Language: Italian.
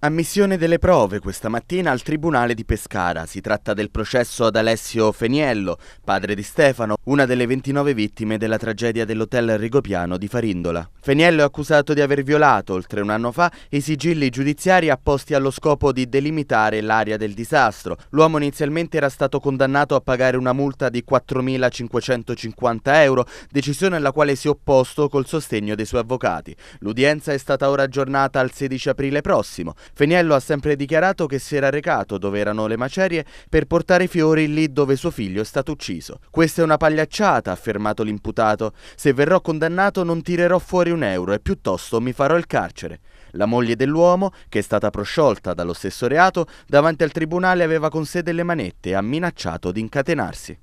Ammissione delle prove questa mattina al Tribunale di Pescara. Si tratta del processo ad Alessio Feniello, padre di Stefano, una delle 29 vittime della tragedia dell'hotel Rigopiano di Farindola. Feniello è accusato di aver violato, oltre un anno fa, i sigilli giudiziari apposti allo scopo di delimitare l'area del disastro. L'uomo inizialmente era stato condannato a pagare una multa di 4.550 euro, decisione alla quale si è opposto col sostegno dei suoi avvocati. L'udienza è stata ora aggiornata al 16 aprile prossimo. Feniello ha sempre dichiarato che si era recato dove erano le macerie per portare fiori lì dove suo figlio è stato ucciso. Questa è una pagliacciata, ha affermato l'imputato. Se verrò condannato non tirerò fuori un euro e piuttosto mi farò il carcere. La moglie dell'uomo, che è stata prosciolta dallo stesso reato, davanti al tribunale aveva con sé delle manette e ha minacciato di incatenarsi.